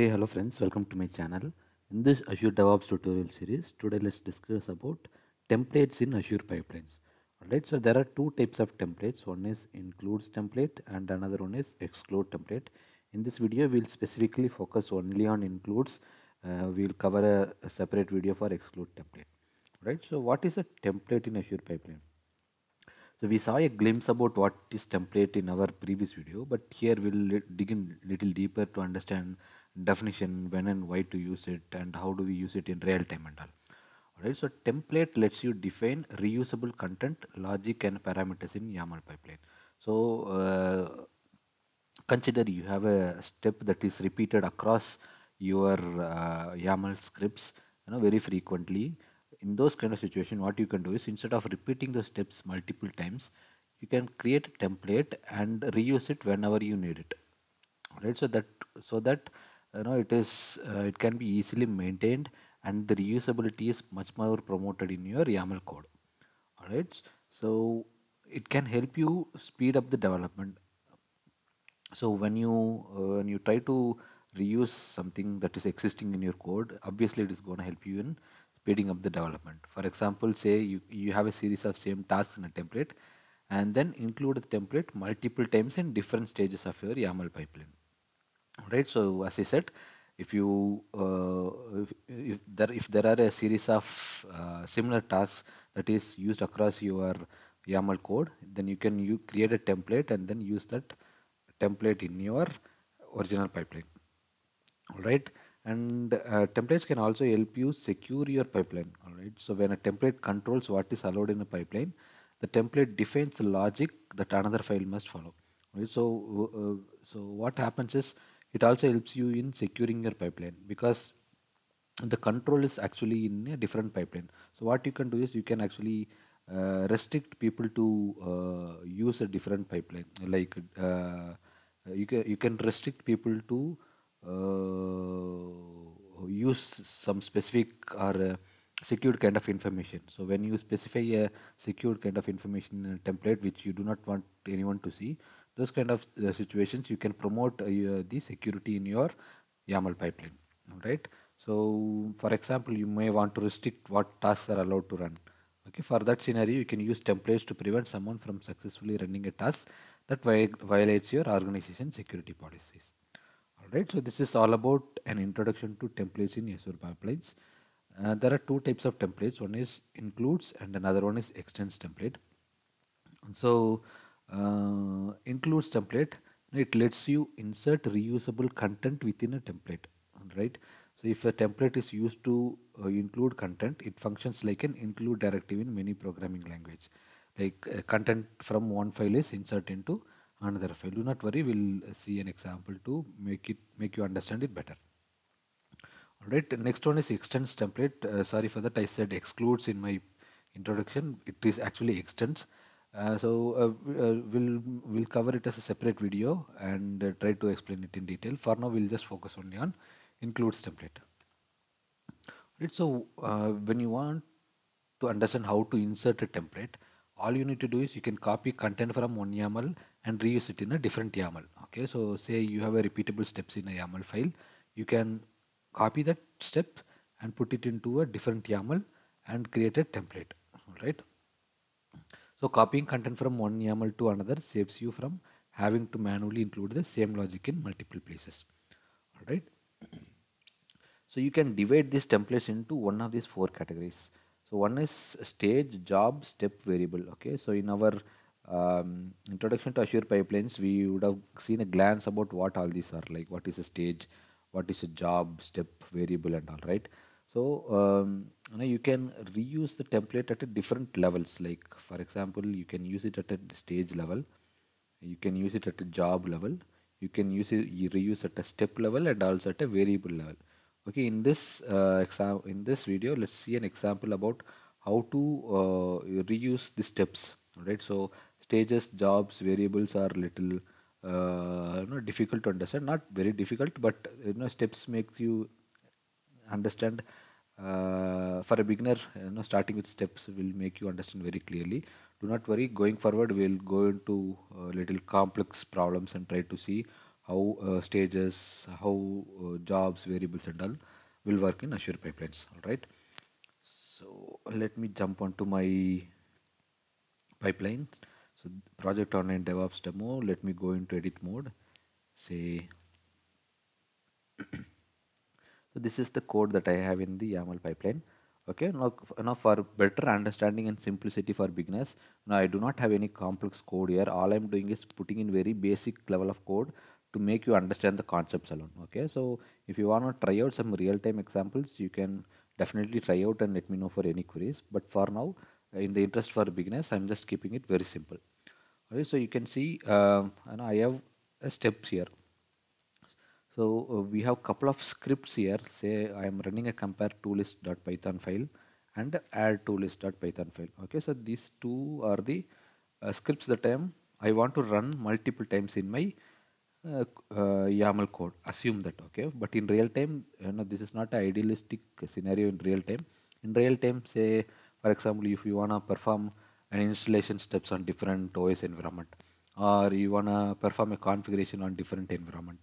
Hey, hello friends, welcome to my channel. In this Azure DevOps tutorial series, today let's discuss about templates in Azure pipelines. Alright, so there are two types of templates. One is includes template and another one is exclude template. In this video, we'll specifically focus only on includes. Uh, we'll cover a, a separate video for exclude template. Right, so what is a template in Azure pipeline? So we saw a glimpse about what is template in our previous video, but here we'll dig in little deeper to understand definition, when and why to use it, and how do we use it in real time and all. Alright, so template lets you define reusable content, logic, and parameters in YAML pipeline. So uh, consider you have a step that is repeated across your uh, YAML scripts, you know, very frequently in those kind of situation what you can do is instead of repeating the steps multiple times you can create a template and reuse it whenever you need it. Right so that so that you know it is uh, it can be easily maintained and the reusability is much more promoted in your YAML code. All right so it can help you speed up the development. So when you uh, when you try to reuse something that is existing in your code obviously it is going to help you in speeding up the development. For example, say you, you have a series of same tasks in a template and then include the template multiple times in different stages of your YAML pipeline. Right. So as I said, if you uh, if, if, there if there are a series of uh, similar tasks that is used across your YAML code, then you can you create a template and then use that template in your original pipeline. All right and uh, templates can also help you secure your pipeline all right? So when a template controls what is allowed in a pipeline the template defines the logic that another file must follow right? So uh, so what happens is it also helps you in securing your pipeline because the control is actually in a different pipeline. So what you can do is you can actually uh, restrict people to uh, use a different pipeline. Like uh, you can you can restrict people to use some specific or uh, secured kind of information. So when you specify a secured kind of information in a template which you do not want anyone to see, those kind of uh, situations you can promote the security in your YAML pipeline. Right. So for example, you may want to restrict what tasks are allowed to run. Okay, for that scenario, you can use templates to prevent someone from successfully running a task that violates your organization security policies right? So this is all about an introduction to templates in Azure pipelines. Uh, there are two types of templates. One is includes and another one is extends template. So uh, includes template it lets you insert reusable content within a template right? So if a template is used to uh, include content it functions like an include directive in many programming language. Like uh, content from one file is inserted into another file. Do not worry we'll see an example to make it make you understand it better. All right next one is extends template. Uh, sorry for that i said excludes in my introduction. It is actually extends. Uh, so uh, uh we'll we'll cover it as a separate video and uh, try to explain it in detail. For now we'll just focus only on includes template. Right so uh, when you want to understand how to insert a template all you need to do is you can copy content from one YAML and reuse it in a different YAML. Okay, so say you have a repeatable steps in a YAML file, you can copy that step and put it into a different YAML and create a template. Right. So copying content from one YAML to another saves you from having to manually include the same logic in multiple places. All right. So you can divide these templates into one of these four categories. So one is stage, job, step, variable. Okay. So in our um, introduction to Azure pipelines, we would have seen a glance about what all these are like. What is a stage? What is a job, step, variable, and all right. So um, you, know, you can reuse the template at different levels. Like for example, you can use it at a stage level. You can use it at a job level. You can use it you reuse at a step level and also at a variable level okay in this uh, exam in this video let's see an example about how to uh, reuse the steps right so stages jobs variables are little uh, you know, difficult to understand. Not very difficult but you know steps makes you understand uh, for a beginner you know starting with steps will make you understand very clearly. Do not worry going forward we'll go into uh, little complex problems and try to see how uh, stages, how uh, jobs, variables and all will work in Azure pipelines. All right. So let me jump onto my pipelines. So project online DevOps demo. Let me go into edit mode. Say, so this is the code that I have in the YAML pipeline. Okay, now, now for better understanding and simplicity for beginners, now I do not have any complex code here. All I'm doing is putting in very basic level of code to make you understand the concepts alone. Okay, so if you want to try out some real-time examples, you can definitely try out and let me know for any queries. But for now, in the interest for beginners, I'm just keeping it very simple. Okay, so you can see, um, and I have steps here. So uh, we have couple of scripts here. Say I am running a compare toolist.python file and add toolist.python file. Okay, so these two are the uh, scripts that I am I want to run multiple times in my uh, uh, YAML code. Assume that okay, but in real time, you know, this is not an idealistic scenario in real time. In real time, say for example, if you wanna perform an installation steps on different OS environment, or you wanna perform a configuration on different environment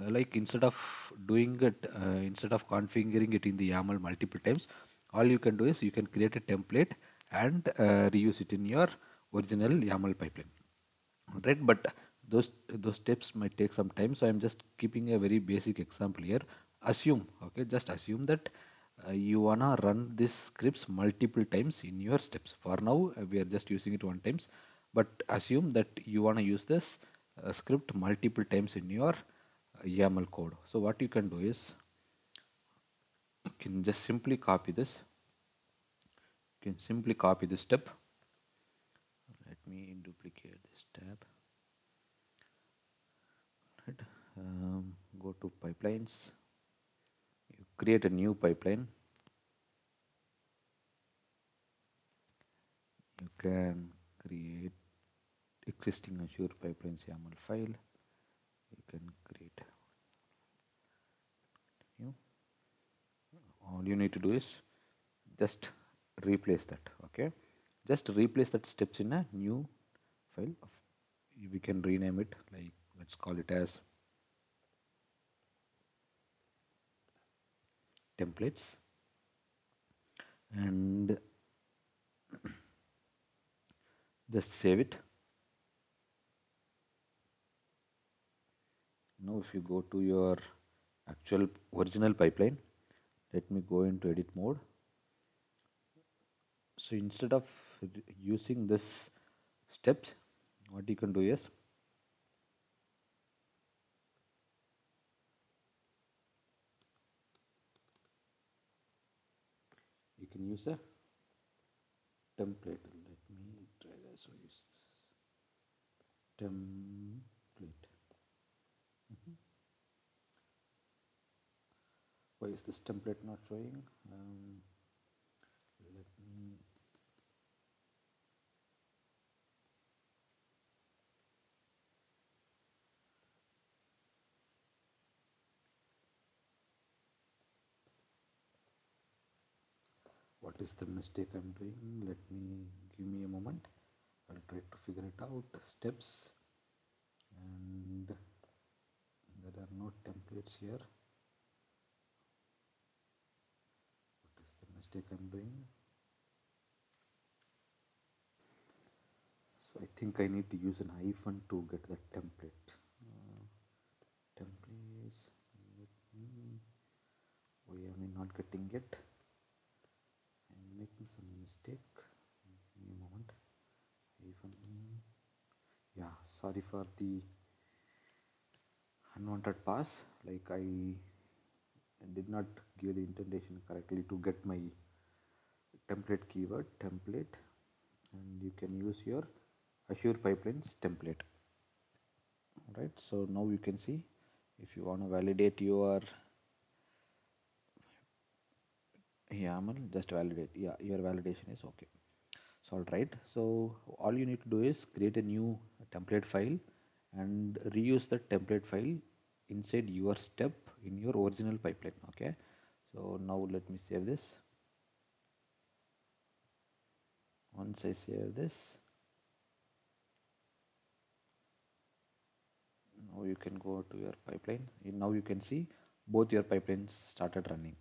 uh, like instead of doing it uh, instead of configuring it in the YAML multiple times all you can do is you can create a template and uh, reuse it in your original YAML pipeline right but those those steps might take some time so I'm just keeping a very basic example here assume okay just assume that uh, you wanna run this scripts multiple times in your steps for now uh, we are just using it one times but assume that you wanna use this uh, script multiple times in your YAML code. So what you can do is you can just simply copy this. You can simply copy this step. Let me duplicate this tab. Right. Um, go to pipelines. You create a new pipeline. You can create existing Azure pipelines YAML file you can create all you need to do is just replace that okay just replace that steps in a new file we can rename it like let's call it as templates. And just save it. Now if you go to your actual original pipeline let me go into edit mode. So instead of using this steps what you can do is can use a template. Let me try this use template. Why is this template not showing? Um, let me what is the mistake I'm doing? Let me give me a moment. I'll try to figure it out. Steps. And there are no templates here. What is the mistake I'm doing? So I think I need to use an hyphen to get the template. Uh, templates why am I not getting it some mistake me a moment. Hyphen yeah sorry for the unwanted pass. Like I did not give the indentation correctly to get my template keyword template. And you can use your Azure pipelines template. Right so now you can see if you want to validate your YAML just validate. Yeah your validation is okay. So all right. So all you need to do is create a new template file and reuse the template file inside your step in your original pipeline okay? So now let me save this. Once I save this now you can go to your pipeline. Now you can see both your pipelines started running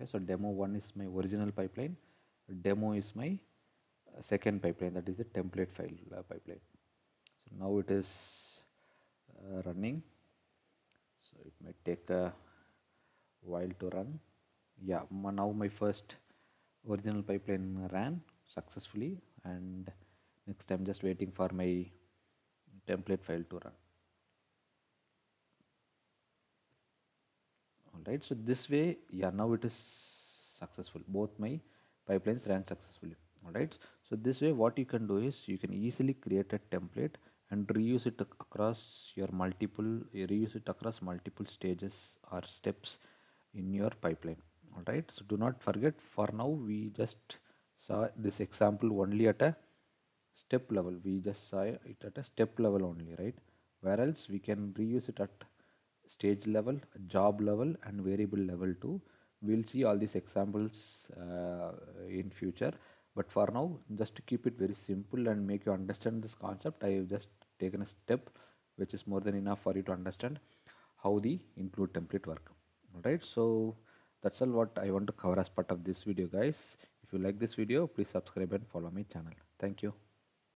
okay so demo 1 is my original pipeline. Demo is my uh, second pipeline that is the template file uh, pipeline. So now it is uh, running. So it might take a while to run. Yeah now my first original pipeline ran successfully and next I'm just waiting for my template file to run alright so this way yeah now it is successful. Both my pipelines ran successfully alright so this way what you can do is you can easily create a template and reuse it across your multiple reuse it across multiple stages or steps in your pipeline alright so do not forget for now we just saw this example only at a step level. We just saw it at a step level only right? Whereas we can reuse it at stage level job level and variable level too. We'll see all these examples uh, in future. But for now just to keep it very simple and make you understand this concept i have just taken a step which is more than enough for you to understand how the include template work. Alright so that's all what i want to cover as part of this video guys. If you like this video please subscribe and follow my channel. Thank you